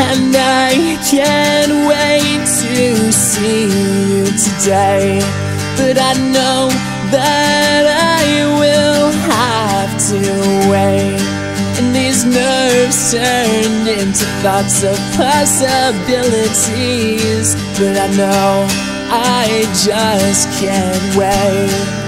And I can't wait to see you today. But I know that I will have to wait. And these nerves turn into thoughts of possibilities. But I know I just can't wait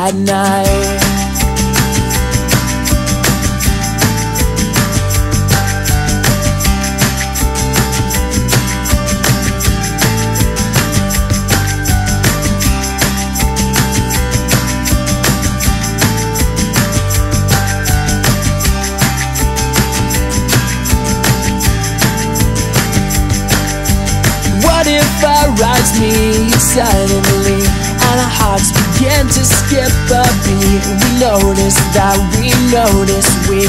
at night. Surprised me suddenly And our hearts began We notice that we notice we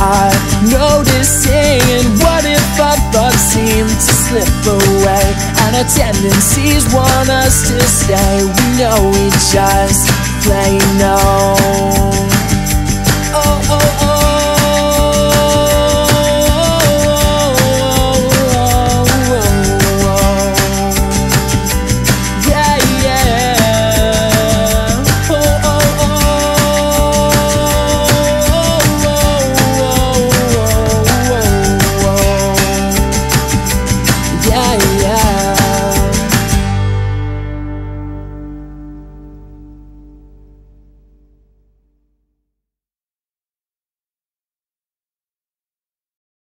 are noticing. What if our thoughts seem to slip away? And our tendencies want us to stay. We know we just play no